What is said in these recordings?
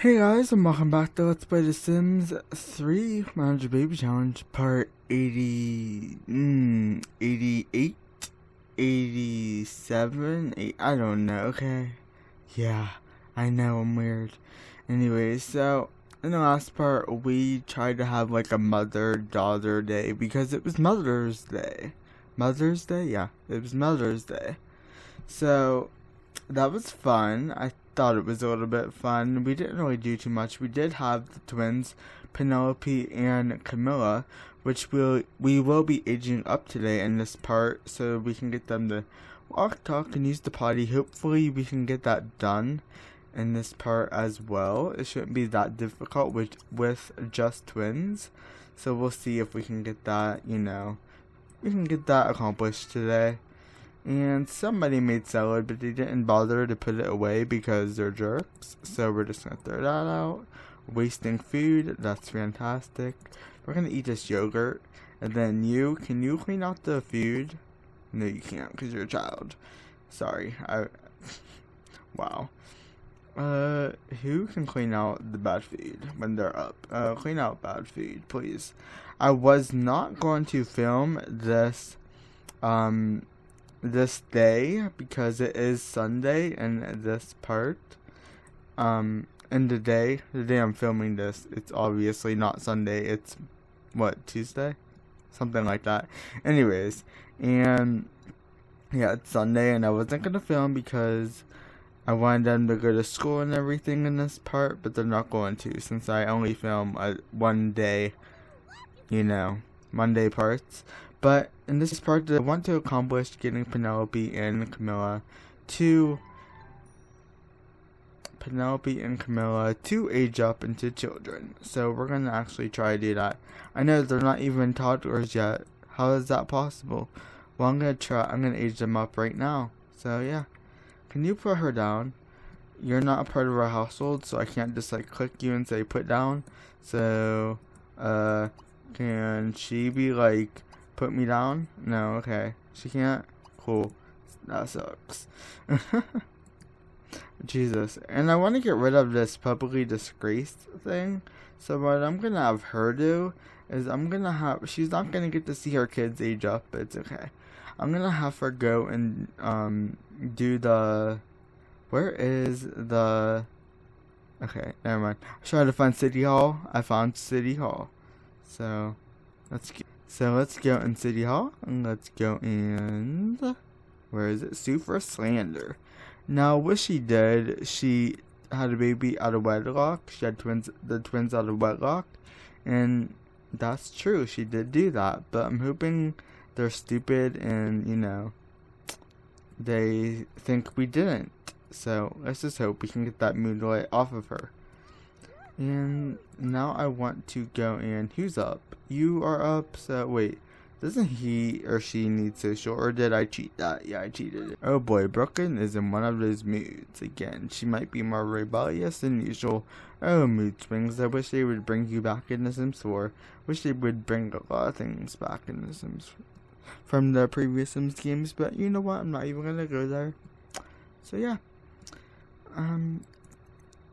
Hey guys, and welcome back to Let's Play The Sims 3 100 Baby Challenge Part 80, mm, 88, 87, 8, I don't know, okay? Yeah, I know, I'm weird. Anyway, so, in the last part, we tried to have like a mother-daughter day because it was Mother's Day. Mother's Day? Yeah, it was Mother's Day. So, that was fun. I thought it was a little bit fun. We didn't really do too much. We did have the twins, Penelope and Camilla, which will we will be aging up today in this part, so we can get them to walk, talk, and use the potty. Hopefully, we can get that done in this part as well. It shouldn't be that difficult with with just twins. So we'll see if we can get that. You know, we can get that accomplished today. And somebody made salad, but they didn't bother to put it away because they're jerks. So we're just gonna throw that out. Wasting food, that's fantastic. We're gonna eat this yogurt. And then you, can you clean out the food? No, you can't because you're a child. Sorry, I. wow. Uh, who can clean out the bad food when they're up? Uh, clean out bad food, please. I was not going to film this, um, this day because it is Sunday in this part. Um, in the day, the day I'm filming this, it's obviously not Sunday. It's what Tuesday, something like that. Anyways, and yeah, it's Sunday, and I wasn't gonna film because I wanted them to go to school and everything in this part, but they're not going to since I only film a one day, you know, Monday parts. But in this part, I want to accomplish getting Penelope and Camilla to Penelope and Camilla to age up into children. So we're gonna actually try to do that. I know they're not even toddlers yet. How is that possible? Well, I'm gonna try. I'm gonna age them up right now. So yeah, can you put her down? You're not a part of our household, so I can't just like click you and say put down. So, uh, can she be like? Put me down? No, okay. She can't? Cool. That sucks. Jesus. And I want to get rid of this publicly disgraced thing. So what I'm going to have her do is I'm going to have... She's not going to get to see her kids age up, but it's okay. I'm going to have her go and um do the... Where is the... Okay, never mind. I tried to find City Hall. I found City Hall. So, let's get... So let's go in City Hall and let's go in where is it? Sue for slander. Now what she did, she had a baby out of wedlock. She had twins the twins out of wedlock. And that's true, she did do that. But I'm hoping they're stupid and, you know, they think we didn't. So let's just hope we can get that mood light off of her. And now I want to go in. Who's up? You are up. So wait, doesn't he or she need social? Or did I cheat that? Yeah, I cheated. Oh boy, Brooklyn is in one of those moods again. She might be more rebellious than usual. Oh, mood swings. I wish they would bring you back in The Sims 4. Wish they would bring a lot of things back in The Sims from the previous Sims games. But you know what? I'm not even gonna go there. So yeah. Um,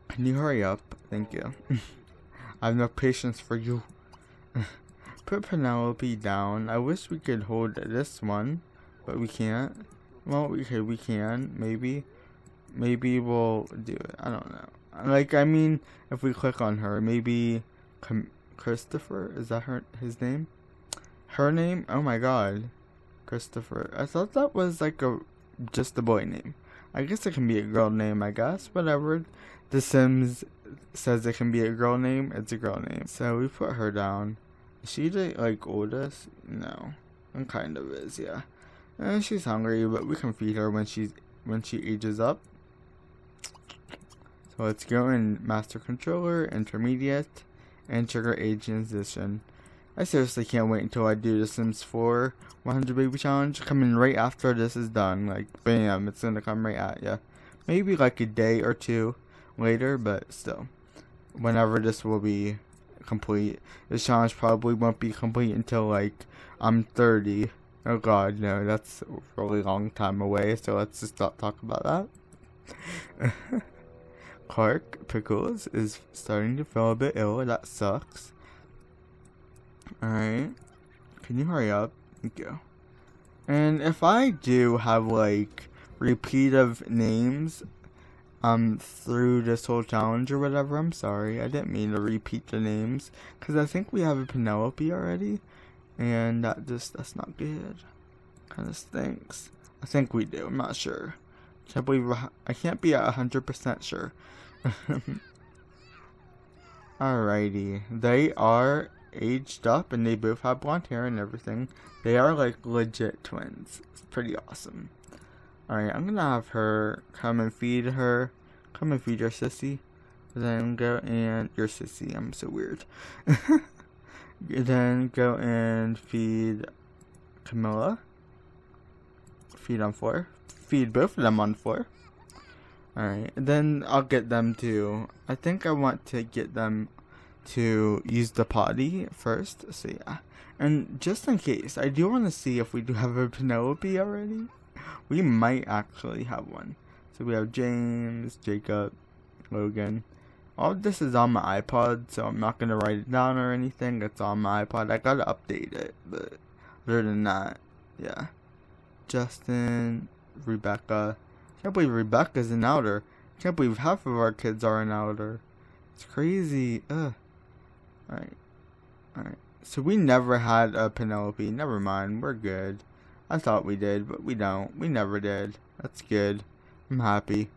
can you hurry up? Thank you. I have no patience for you. Put Penelope down. I wish we could hold this one, but we can't. Well, we could, we can, maybe. Maybe we'll do it. I don't know. Like, I mean, if we click on her, maybe Com Christopher? Is that her his name? Her name? Oh my god. Christopher. I thought that was like a just a boy name. I guess it can be a girl name, I guess. Whatever. The Sims says it can be a girl name, it's a girl name. So we put her down. Is she the like oldest? No. And kind of is, yeah. And she's hungry, but we can feed her when she's when she ages up. So let's go in master controller, intermediate, and trigger age transition. I seriously can't wait until I do the Sims 4 100 baby challenge coming right after this is done. Like bam, it's gonna come right at ya. Maybe like a day or two later, but still. Whenever this will be complete. This challenge probably won't be complete until like I'm 30. Oh god, no, that's a really long time away, so let's just not talk about that. Clark Pickles is starting to feel a bit ill. That sucks. Alright. Can you hurry up? Thank you. And if I do have like repeat of names um through this whole challenge or whatever, I'm sorry. I didn't mean to repeat the names cuz I think we have a Penelope already and that just that's not good. Kind of stinks. I think we do. I'm not sure. Can't believe I can't be hundred percent sure. Alrighty, they are aged up and they both have blonde hair and everything. They are like legit twins. It's pretty awesome. Alright, I'm gonna have her come and feed her. Come and feed your sissy. Then go and your sissy. I'm so weird. then go and feed Camilla. Feed on four. Feed both of them on four. Alright, then I'll get them to. I think I want to get them to use the potty first. So yeah. And just in case, I do want to see if we do have a Penelope already. We might actually have one. So we have James, Jacob, Logan. All this is on my iPod, so I'm not gonna write it down or anything. It's on my iPod. I gotta update it, but other than that, yeah. Justin, Rebecca. Can't believe Rebecca's an outer. Can't believe half of our kids are an outer. It's crazy. Ugh. Alright. Alright. So we never had a Penelope. Never mind. We're good. I thought we did, but we don't. We never did. That's good. I'm happy.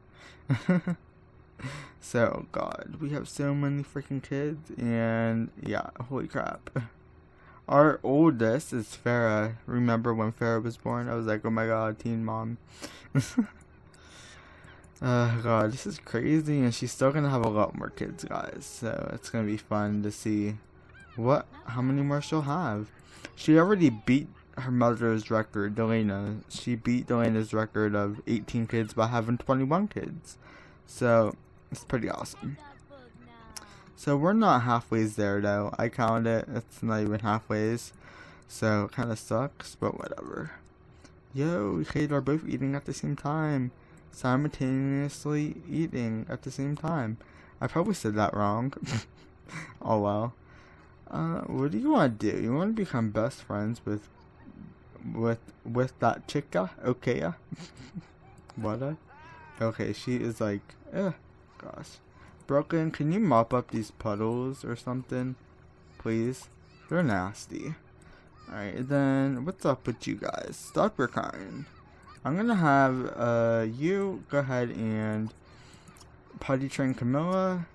so, God, we have so many freaking kids, and yeah, holy crap. Our oldest is Farah. Remember when Farah was born? I was like, oh my god, teen mom. Oh god, this is crazy, and she's still gonna have a lot more kids, guys. So it's gonna be fun to see what, how many more she'll have. She already beat her mother's record, Delana. She beat Delana's record of 18 kids by having 21 kids. So it's pretty awesome. So we're not halfway there though. I counted it. It's not even halfway. So it kind of sucks, but whatever. Yo, we are both eating at the same time simultaneously eating at the same time. I probably said that wrong. oh well. Uh, what do you want to do? You want to become best friends with, with, with that chica? Okay. what? Okay, she is like, eh, gosh. Brooklyn, can you mop up these puddles or something? Please? They're nasty. Alright, then, what's up with you guys? Stop your. I'm gonna have uh you go ahead and potty train Camilla.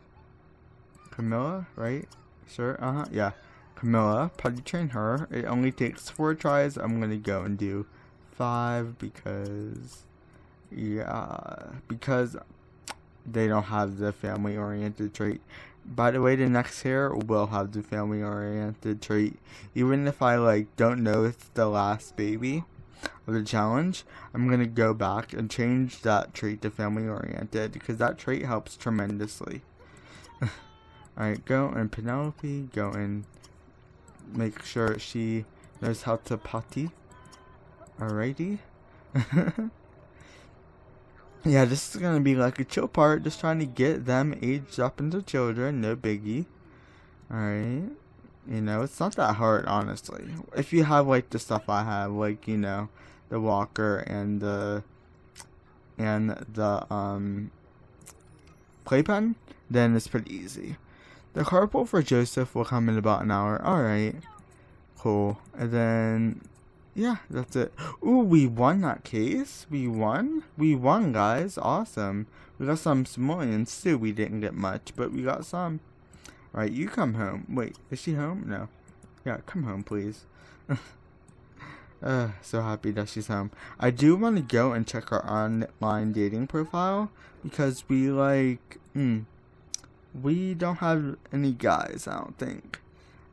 Camilla, right? Sure. Uh huh. Yeah. Camilla, potty train her. It only takes four tries. I'm gonna go and do five because yeah, because they don't have the family oriented trait. By the way, the next hair will have the family oriented trait. Even if I like don't know it's the last baby the challenge, I'm going to go back and change that trait to family oriented because that trait helps tremendously. Alright, go and Penelope, go and make sure she knows how to potty. Alrighty. yeah, this is gonna be like a chill part, just trying to get them aged up into children, no biggie. Alright. You know, it's not that hard, honestly. If you have, like, the stuff I have, like, you know, the walker and the, and the, um, playpen, then it's pretty easy. The carpool for Joseph will come in about an hour. Alright. Cool. And then, yeah, that's it. Ooh, we won that case. We won? We won, guys. Awesome. We got some simoleons, too. We didn't get much, but we got some. Alright, you come home. Wait, is she home? No. Yeah, come home, please. uh, so happy that she's home. I do want to go and check her online dating profile because we like, hmm, we don't have any guys. I don't think.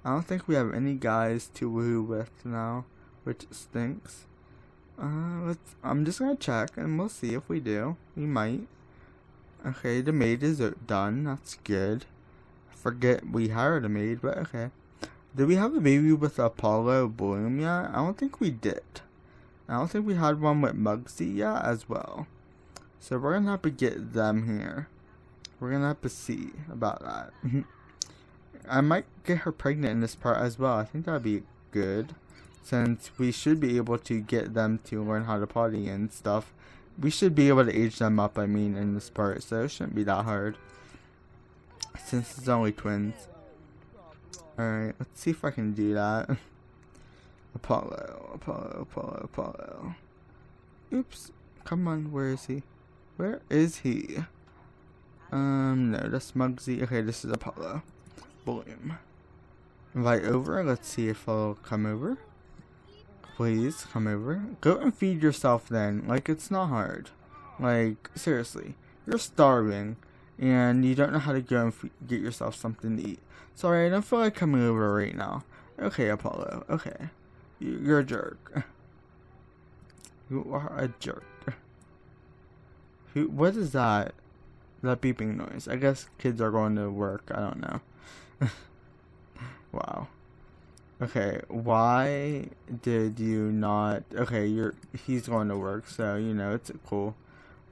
I don't think we have any guys to woo with now, which stinks. Uh, let's. I'm just gonna check and we'll see if we do. We might. Okay, the maid is done. That's good forget we hired a maid, but okay. Did we have a baby with Apollo Bloom yet? I don't think we did. I don't think we had one with Mugsy yet as well. So we're gonna have to get them here. We're gonna have to see about that. I might get her pregnant in this part as well. I think that'd be good. Since we should be able to get them to learn how to potty and stuff. We should be able to age them up, I mean, in this part. So it shouldn't be that hard. Since it's only twins. Alright, let's see if I can do that. Apollo, Apollo, Apollo, Apollo. Oops. Come on, where is he? Where is he? Um, no, that's Mugsy. Okay, this is Apollo. Boom. Invite over. Let's see if he'll come over. Please, come over. Go and feed yourself then. Like, it's not hard. Like, seriously. You're starving. And you don't know how to go and get yourself something to eat. Sorry, I don't feel like coming over right now. Okay, Apollo. Okay. You're a jerk. You are a jerk. Who? What is that? That beeping noise. I guess kids are going to work. I don't know. wow. Okay, why did you not? Okay, you're he's going to work, so you know it's cool.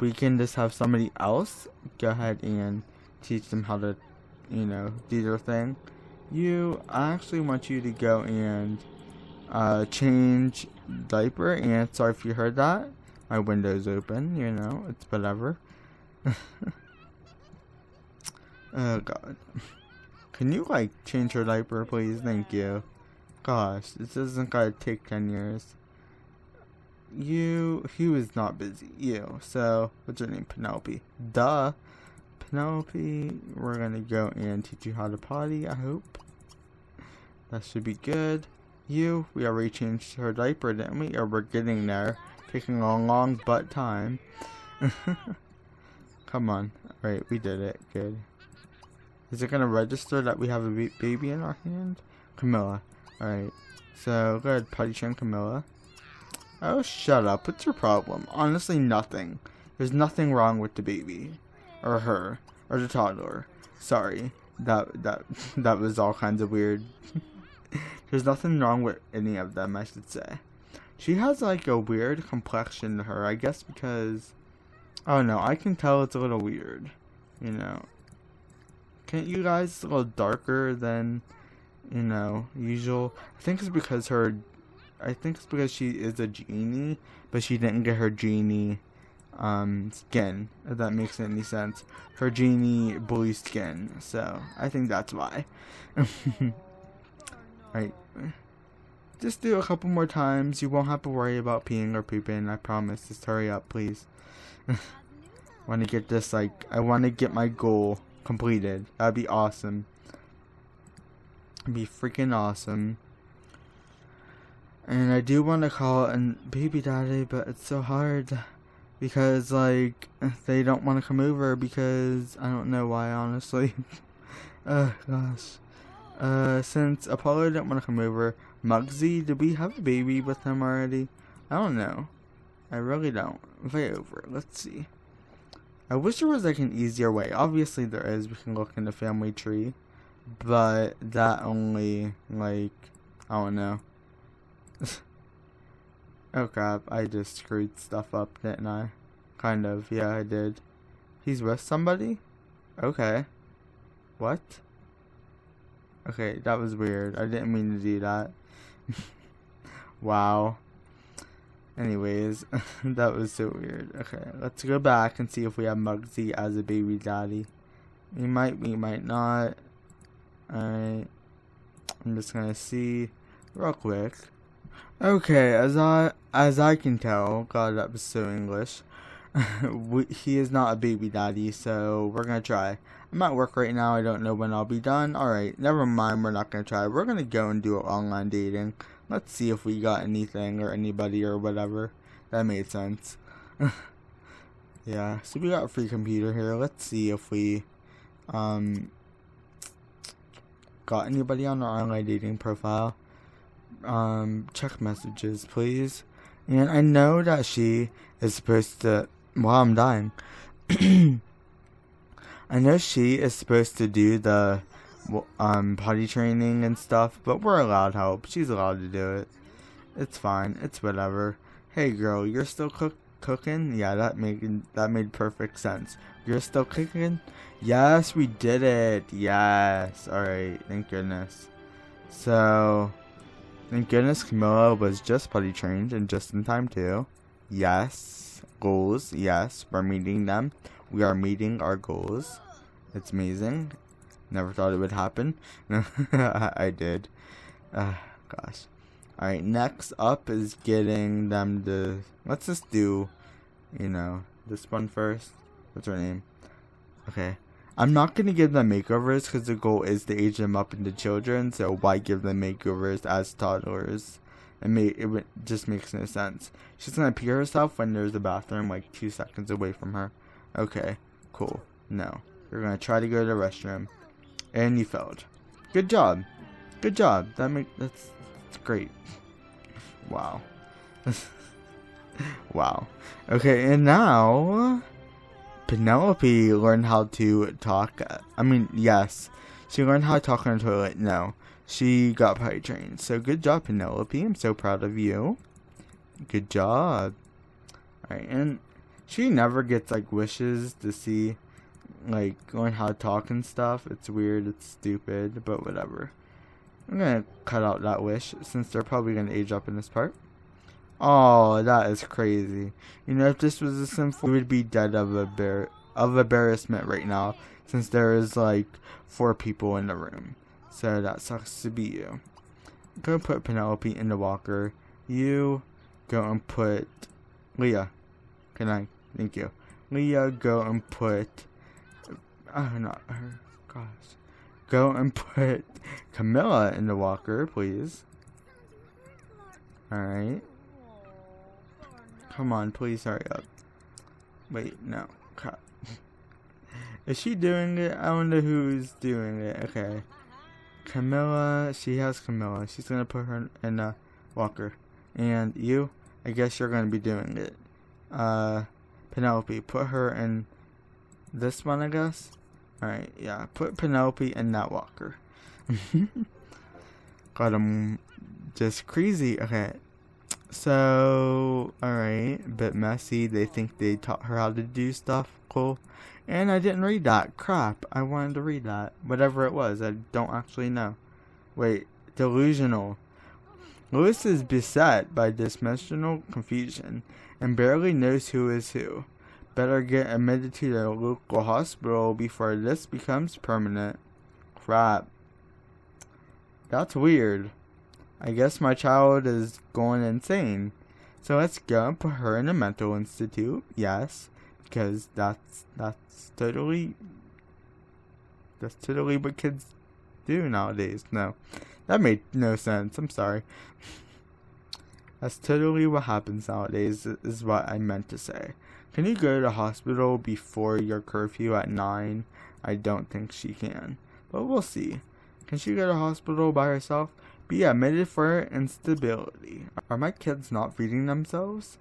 We can just have somebody else go ahead and teach them how to, you know, do their thing. You, I actually want you to go and uh, change diaper. And sorry if you heard that. My window's open. You know, it's whatever. oh God. Can you like change your diaper, please? Thank you. Gosh, this isn't gonna take ten years. You, he was not busy. You. So, what's your name? Penelope. Duh. Penelope, we're gonna go and teach you how to potty. I hope. That should be good. You, we already changed her diaper, didn't we? Or we're getting there. Taking a long butt time. Come on. Alright, we did it. Good. Is it gonna register that we have a baby in our hand? Camilla. Alright. So, go ahead, potty train Camilla. Oh, shut up. What's your problem? Honestly, nothing. There's nothing wrong with the baby. Or her. Or the toddler. Sorry. That, that, that was all kinds of weird. There's nothing wrong with any of them, I should say. She has like a weird complexion to her, I guess because I don't know, I can tell it's a little weird. You know. Can't you guys a little darker than you know, usual? I think it's because her I think it's because she is a genie, but she didn't get her genie um skin, if that makes any sense. Her genie blue skin, so I think that's why. Right. Just do a couple more times. You won't have to worry about peeing or pooping. I promise. Just hurry up, please. want to get this, like, I want to get my goal completed. That'd be awesome. It'd be freaking awesome. And I do want to call it baby daddy, but it's so hard. Because, like, they don't want to come over because I don't know why, honestly. oh, gosh. Uh, since Apollo didn't want to come over, Mugsy, did we have a baby with him already? I don't know. I really don't. Invite over. Let's see. I wish there was like an easier way. Obviously there is. We can look in the family tree. But that only, like, I don't know. oh crap, I just screwed stuff up, didn't I? Kind of, yeah I did. He's with somebody? Okay. What? Okay, that was weird. I didn't mean to do that. wow. Anyways, that was so weird. Okay, let's go back and see if we have Mugsy as a baby daddy. We might, we might not. Alright. I'm just gonna see real quick. Okay, as I as I can tell, God, that was so English. we, he is not a baby daddy, so we're gonna try. I'm at work right now. I don't know when I'll be done. Alright, never mind. We're not to try. We're to go and do online dating. Let's see if we got anything or anybody or whatever. That made sense. yeah, so we got a free computer here. Let's see if we um got anybody on our online dating profile. Um, check messages, please. And I know that she is supposed to. Well, I'm dying. I know she is supposed to do the um potty training and stuff, but we're allowed help. She's allowed to do it. It's fine. It's whatever. Hey girl, you're still cook cooking? Yeah, that made that made perfect sense. You're still cooking? Yes, we did it. Yes. Alright, thank goodness. So, thank goodness Camilla was just potty trained and just in time too. Yes. Goals. Yes, we're meeting them. We are meeting our goals. It's amazing. Never thought it would happen. I did. Uh, gosh. Alright, next up is getting them to... Let's just do, you know, this one first. What's her name? Okay. I'm not going to give them makeovers because the goal is to age them up into children, so why give them makeovers as toddlers? It, may, it just makes no sense. She's going to pee herself when there's a bathroom like two seconds away from her. Okay, cool. No. You're going to try to go to the restroom. And you failed. Good job. Good job. That make that's, that's great. Wow. wow. Okay, and now Penelope learned how to talk. I mean, yes, she learned how to talk on the toilet. No, she got potty trained. So good job, Penelope. I'm so proud of you. Good job. Alright, and she never gets like wishes to see like learn how to talk and stuff. It's weird, it's stupid, but whatever. I'm gonna cut out that wish since they're probably gonna age up in this part. Oh, that is crazy. You know, if this was a simple, we would be dead of a of embarrassment right now, since there is like four people in the room. So that sucks to be you. Go put Penelope in the walker. You go and put Leah. Can I? Thank you. Leah, go and put. Oh, not her. Gosh. Go and put Camilla in the walker, please. Alright. Come on, please hurry up. Wait, no. Crap. Is she doing it? I wonder who's doing it. Okay. Camilla, she has Camilla. She's gonna put her in a walker. And you, I guess you're gonna be doing it. Uh, Penelope, put her in this one, I guess. Alright, yeah. Put Penelope in that walker. Got I'm just crazy. Okay, so, alright, bit messy. They think they taught her how to do stuff. Cool. And I didn't read that. Crap. I wanted to read that. Whatever it was. I don't actually know. Wait. Delusional. Lewis is beset by dimensional confusion and barely knows who is who. Better get admitted to the local hospital before this becomes permanent. Crap. That's weird. I guess my child is going insane. So let's go put her in a mental institute. Yes, because that's that's totally that's totally what kids do nowadays. No, that made no sense. I'm sorry. That's totally what happens nowadays. Is what I meant to say. Can you go to hospital before your curfew at nine? I don't think she can, but we'll see. Can she go to hospital by herself? Be admitted for instability. Are my kids not feeding themselves?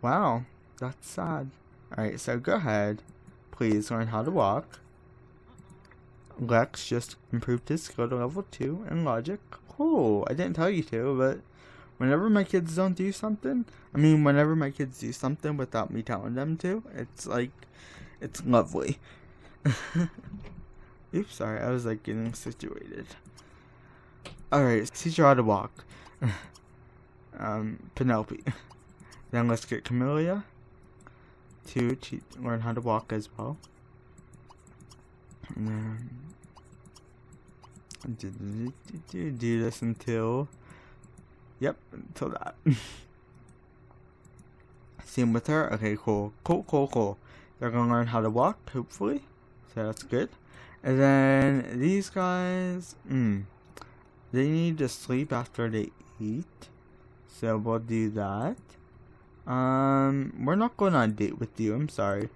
Wow, that's sad. Alright, so go ahead. Please learn how to walk. Lex just improved his skill to level 2 in logic. Cool, I didn't tell you to, but whenever my kids don't do something, I mean, whenever my kids do something without me telling them to, it's like, it's lovely. Oops, sorry, I was like getting situated. Alright, teach her how to walk. um, Penelope. then let's get Camilla to teach, learn how to walk as well. And then do, do, do, do this until yep until that. Same with her? Okay cool. Cool cool cool. They're gonna learn how to walk hopefully. So that's good. And then these guys mm, they need to sleep after they eat. So we'll do that. Um, we're not going on a date with you. I'm sorry.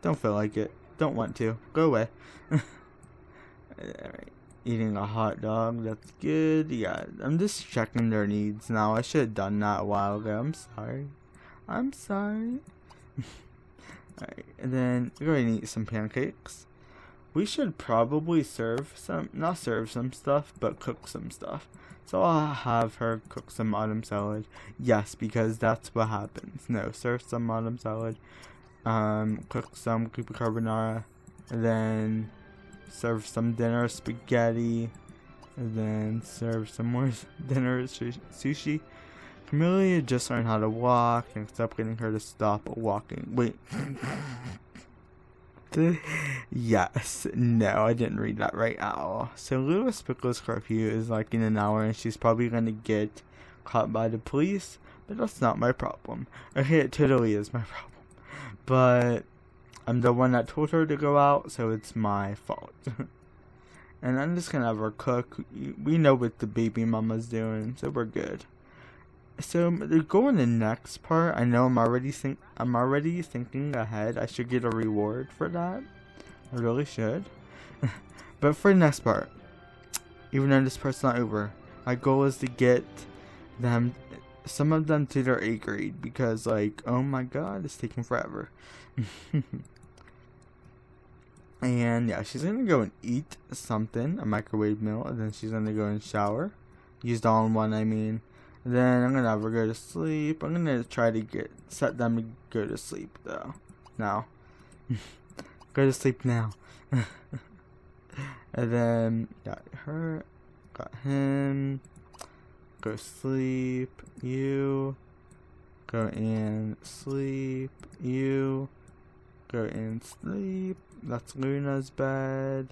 Don't feel like it. Don't want to. Go away. Alright. Eating a hot dog. That's good. Yeah, I'm just checking their needs now. I should have done that a while ago. I'm sorry. I'm sorry. Alright, and then we're to eat some pancakes we should probably serve some, not serve some stuff, but cook some stuff. So I'll have her cook some autumn salad. Yes, because that's what happens. No, serve some autumn salad. um, cook some creepy carbonara, then serve some dinner spaghetti, and then serve some more dinner sushi. Camilla just learned how to walk and stop getting her to stop walking. Wait. yes. No, I didn't read that right at all. So Lewis Pickle's curfew is like in an hour and she's probably gonna get caught by the police, but that's not my problem. Okay, it totally is my problem. But I'm the one that told her to go out, so it's my fault. and I'm just gonna have her cook. We know what the baby mama's doing, so we're good. So to go in the next part, I know I'm already think I'm already thinking ahead. I should get a reward for that. I really should. but for the next part, even though this part's not over, my goal is to get them, some of them to their A grade because like, oh my god, it's taking forever. and yeah, she's gonna go and eat something, a microwave meal, and then she's gonna go and shower. Used all in one, I mean. Then I'm gonna have her go to sleep. I'm gonna try to get set them to go to sleep though. Now. go to sleep now. and then got her, got him. Go sleep. You. Go and sleep. You. Go and sleep. That's Luna's bed.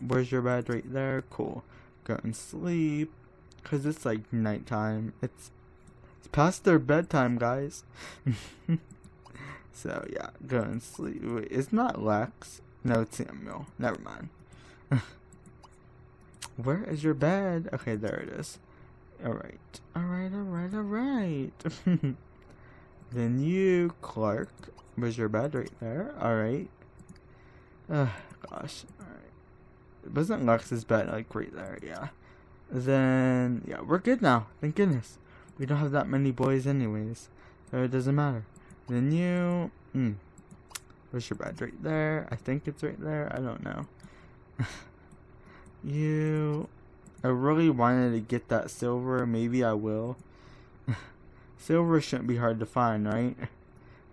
Where's your bed? Right there. Cool. Go and sleep. Cause it's like nighttime. It's it's past their bedtime, guys. so yeah, go and sleep. Wait, it's not Lex. No, it's Samuel. Never mind. Where is your bed? Okay, there it is. Alright. Alright, alright, alright. then you, Clark. Where's your bed? Right there. Alright. Uh, gosh. Alright. Wasn't Lex's bed like right there? Yeah then yeah, we're good now. Thank goodness. We don't have that many boys anyways, so it doesn't matter. Then you, hmm, where's your badge? Right there. I think it's right there. I don't know. you, I really wanted to get that silver. Maybe I will. silver shouldn't be hard to find, right?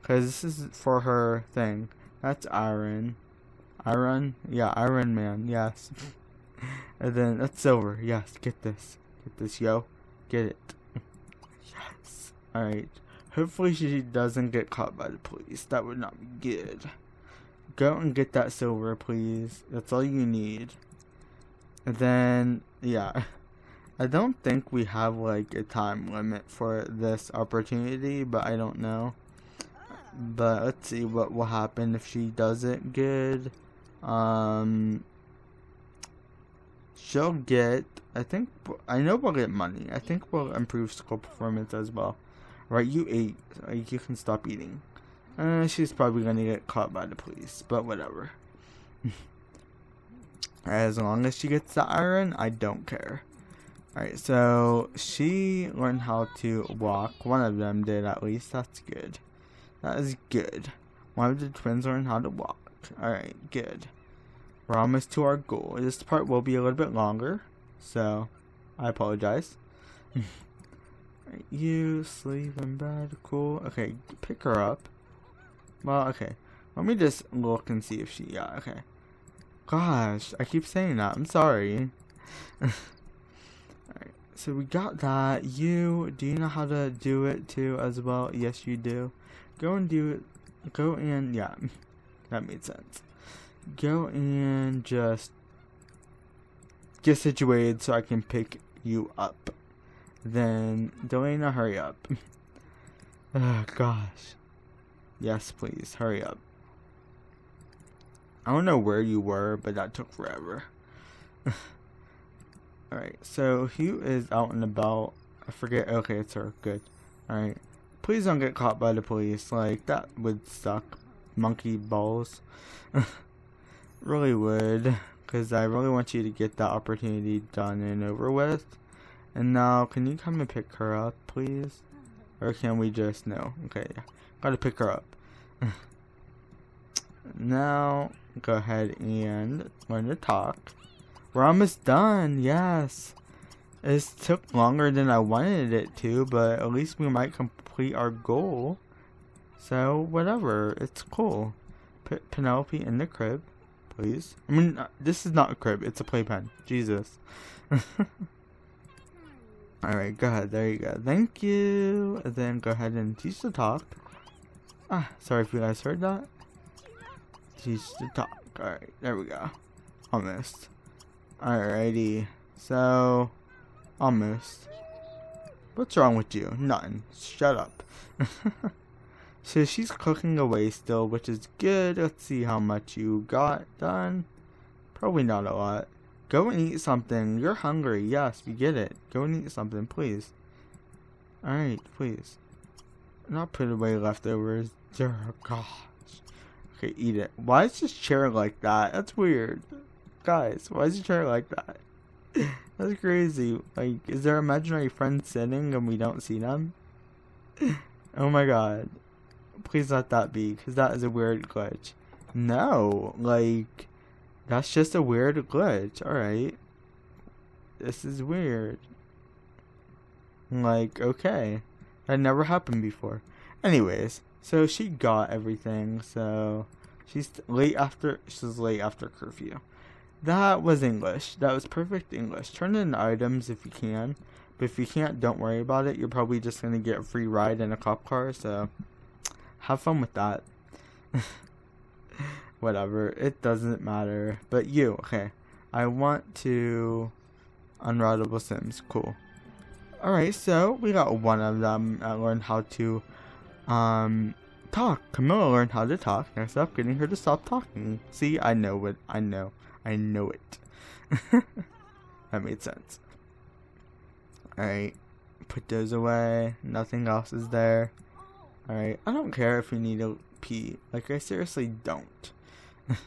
Cause this is for her thing. That's iron. Iron? Yeah, Iron Man. Yes. And then that's silver. Yes, get this. Get this, yo. Get it. yes. Alright. Hopefully she doesn't get caught by the police. That would not be good. Go and get that silver, please. That's all you need. And then, yeah. I don't think we have, like, a time limit for this opportunity, but I don't know. But let's see what will happen if she does it good. Um, she'll get. I think I know we'll get money. I think we'll improve school performance as well. Right? You ate. You can stop eating. Uh, she's probably gonna get caught by the police, but whatever. as long as she gets the iron, I don't care. Alright, so she learned how to walk. One of them did at least. That's good. That is good. One of the twins learned how to walk. Alright, good. We're almost to our goal. This part will be a little bit longer, so I apologize. you sleep in bed, cool. Okay, pick her up. Well, okay. Let me just look and see if she, yeah, okay. Gosh, I keep saying that. I'm sorry. Alright, so we got that. You, do you know how to do it too as well? Yes, you do. Go and do it. Go and, yeah, that made sense go and just get situated so I can pick you up. Then, Delana, hurry up. oh, gosh. Yes, please, hurry up. I don't know where you were, but that took forever. Alright, so Hugh is out and about. I forget. Okay, it's her. Good. Alright. Please don't get caught by the police. Like, that would suck. Monkey balls. really would, because I really want you to get that opportunity done and over with. And now, can you come and pick her up, please? Or can we just, no. Okay, gotta pick her up. now, go ahead and learn to talk. We're almost done, yes. It took longer than I wanted it to, but at least we might complete our goal. So, whatever. It's cool. Put Penelope in the crib, please. I mean, uh, this is not a crib. It's a playpen. Jesus. Alright, go ahead. There you go. Thank you. And then go ahead and teach the talk. Ah, sorry if you guys heard that. Teach the talk. Alright, there we go. Almost. Alrighty. So, almost. What's wrong with you? Nothing. Shut up. so she's cooking away still, which is good. Let's see how much you got done. Probably not a lot. Go and eat something. You're hungry. Yes, we get it. Go and eat something, please. Alright, please. Not put away leftovers. Dear gosh. Okay, eat it. Why is this chair like that? That's weird. Guys, why is your chair like that? That's crazy. Like, is there imaginary friends sitting and we don't see them? oh my god. Please let that be, because that is a weird glitch. No, like, that's just a weird glitch. Alright. This is weird. Like, okay. That never happened before. Anyways, so she got everything, so she's late after she's late after curfew. That was English. That was perfect English. Turn in items if you can. But if you can't, don't worry about it. You're probably just gonna get a free ride in a cop car, so have fun with that. whatever. It doesn't matter. But you, okay. I want to unroutable sims. Cool. Alright, so we got one of them I learned how to um talk. Camilla learned how to talk. Next up, getting her to stop talking. See, I know it. I know. I know it. that made sense. Alright. Put those away. Nothing else is there. Alright. I don't care if you need to pee. Like, I seriously don't.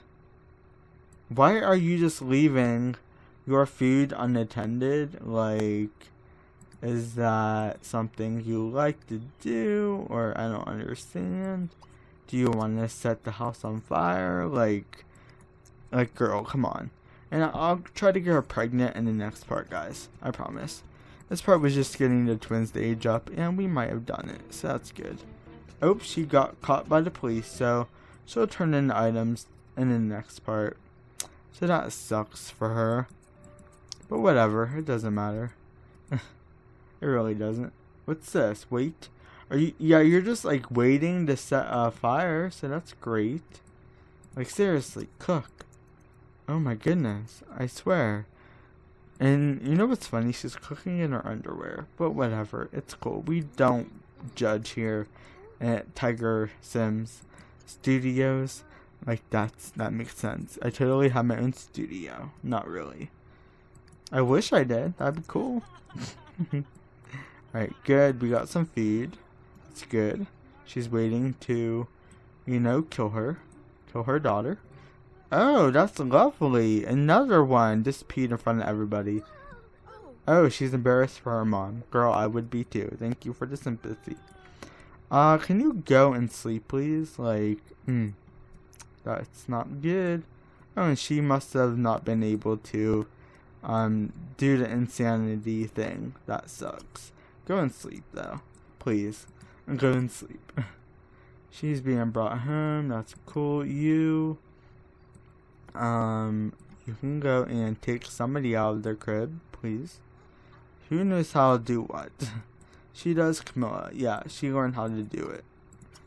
Why are you just leaving your food unattended? Like, is that something you like to do? Or I don't understand. Do you want to set the house on fire? Like, like, girl, come on. And I'll try to get her pregnant in the next part, guys. I promise. This part was just getting the twins to age up, and we might have done it, so that's good. Oops, she got caught by the police, so she'll turn in items in the next part. So that sucks for her. But whatever, it doesn't matter. it really doesn't. What's this? Wait. Are you yeah, you're just like waiting to set a fire, so that's great. Like seriously, cook. Oh my goodness, I swear. And you know what's funny? She's cooking in her underwear. But whatever, it's cool. We don't judge here at Tiger Sims Studios. Like that's that makes sense. I totally have my own studio. Not really. I wish I did. That'd be cool. Alright, good. We got some feed. It's good. She's waiting to, you know, kill her. Kill her daughter. Oh, that's lovely. Another one. Just peed in front of everybody. Oh, she's embarrassed for her mom. Girl, I would be too. Thank you for the sympathy. Uh, can you go and sleep, please? Like, hmm. That's not good. Oh, and she must have not been able to um, do the insanity thing. That sucks. Go and sleep, though. Please. Go and sleep. She's being brought home. That's cool. You, um, you can go and take somebody out of their crib, please. Who knows how to do what? she does, Camilla. Uh, yeah, she learned how to do it.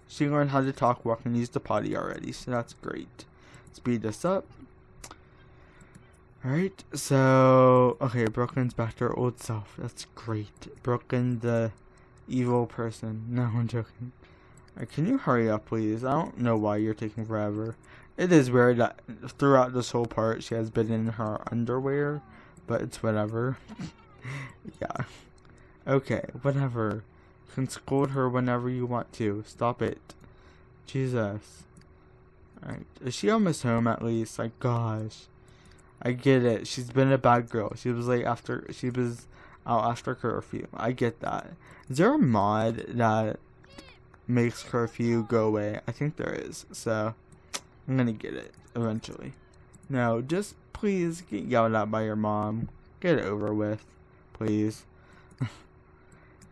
She learned how to talk, walk, and use the potty already, so that's great. Speed this up. Alright, so... Okay, Brooklyn's back to her old self. That's great. Brooklyn, the evil person. No, I'm joking. Right, can you hurry up, please? I don't know why you're taking forever. It is weird that throughout this whole part she has been in her underwear, but it's whatever. yeah. Okay, whatever can scold her whenever you want to. Stop it. Jesus. Alright. Is she almost home at least? Like, gosh. I get it. She's been a bad girl. She was late after she was out after curfew. I get that. Is there a mod that makes curfew go away? I think there is. So I'm gonna get it eventually. No, just please get yelled at by your mom. Get it over with. Please.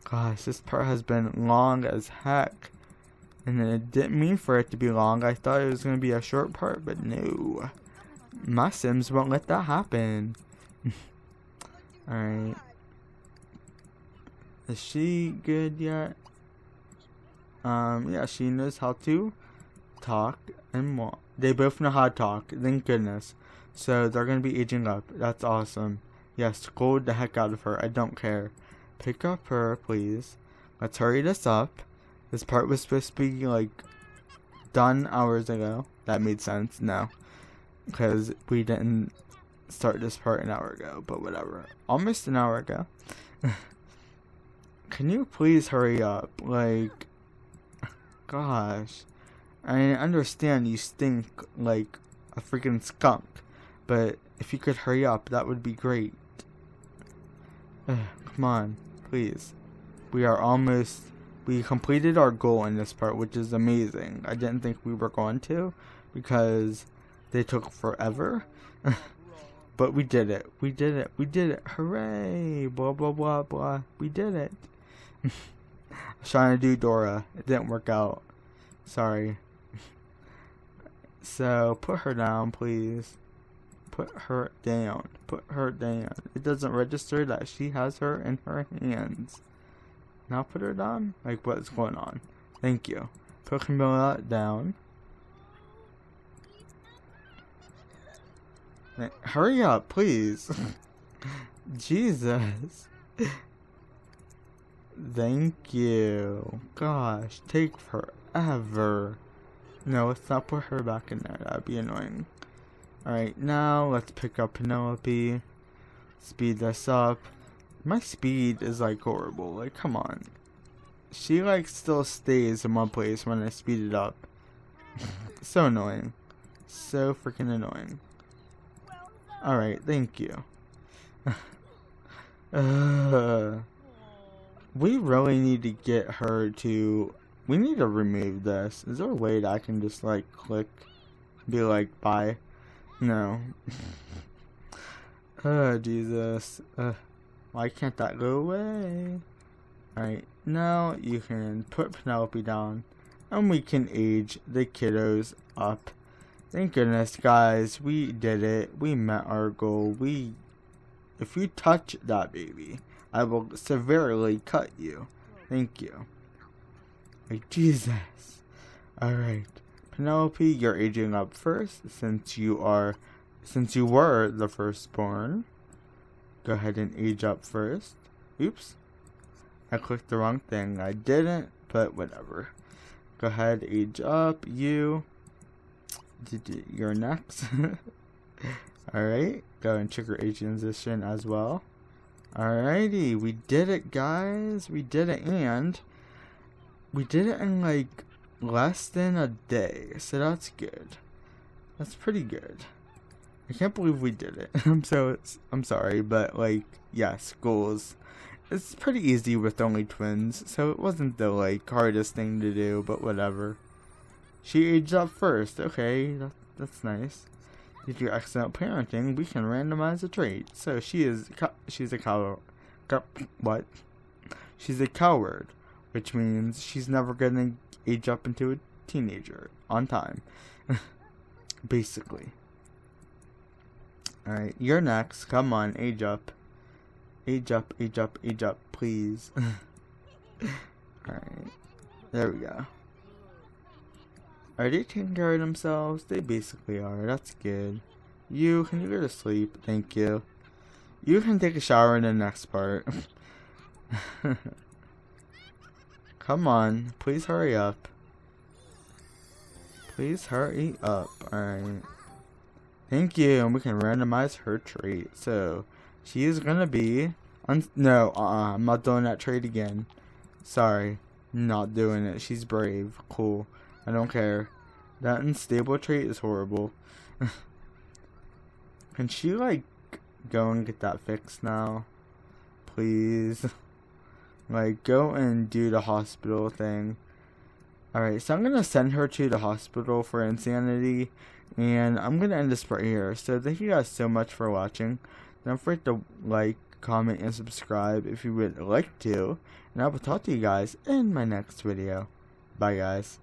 Gosh, this part has been long as heck. And it didn't mean for it to be long. I thought it was going to be a short part, but no. My Sims won't let that happen. Alright. Is she good yet? Um, yeah, she knows how to talk and walk. They both know how to talk, thank goodness. So they're gonna be aging up. That's awesome. Yes, scold the heck out of her. I don't care. Pick up her, please. Let's hurry this up. This part was supposed to be like done hours ago. That made sense. No, because we didn't start this part an hour ago. But whatever. Almost an hour ago. Can you please hurry up? Like, gosh. I understand you stink like a freaking skunk, but if you could hurry up, that would be great. come on, please. We are almost. We completed our goal in this part, which is amazing. I didn't think we were going to because they took forever. but we did it. We did it. We did it. Hooray! Blah, blah, blah, blah. We did it. I was trying to do Dora. It didn't work out. Sorry. So put her down, please. Put her down. Put her down. It doesn't register that she has her in her hands. Now put her down? Like, what's going on? Thank you. Put Camilla down. Hurry up, please. Jesus. Thank you. Gosh, take forever. No, let's not put her back in there. That'd be annoying. Alright, now let's pick up Penelope. Speed this up. My speed is like horrible. Like, come on. She like still stays in one place when I speed it up. so annoying. So freaking annoying. Alright, thank you. uh, we really need to get her to we need to remove this. Is there a way that I can just like click, be like, bye? No. oh, Jesus. Uh, why can't that go away? Alright, now you can put Penelope down and we can age the kiddos up. Thank goodness, guys. We did it. We met our goal. We. If you touch that baby, I will severely cut you. Thank you. Like, Jesus. Alright. Penelope, you're aging up first since you are since you were the firstborn. Go ahead and age up first. Oops. I clicked the wrong thing. I didn't, but whatever. Go ahead, age up. You. You're next. Alright. Go and check your age transition as well. Alrighty. We did it, guys. We did it, and we did it in like less than a day, so that's good. That's pretty good. I can't believe we did it. I'm so I'm sorry, but like yes, goals. It's pretty easy with only twins, so it wasn't the like hardest thing to do, but whatever. She aged up first. Okay, that, that's nice. Did you excellent parenting? We can randomize a trait. So she is she's a coward. What? She's a coward which means she's never gonna age up into a teenager on time. Basically. Alright, you're next. Come on, age up. Age up, age up, age up, please. Alright. There we go. Are they taking care of themselves? They basically are. That's good. You, can you go to sleep? Thank you. You can take a shower in the next part. Come on, please hurry up. Please hurry up. Alright. Thank you, and we can randomize her trait. So, she is gonna be... no, uh-uh, I'm not doing that trait again. Sorry, not doing it. She's brave. Cool. I don't care. That unstable trait is horrible. can she, like, go and get that fixed now? Please. Like, go and do the hospital thing. Alright, so I'm gonna send her to the hospital for insanity. And I'm gonna end this part here. So thank you guys so much for watching. Don't forget to like, comment, and subscribe if you would like to. And I will talk to you guys in my next video. Bye guys.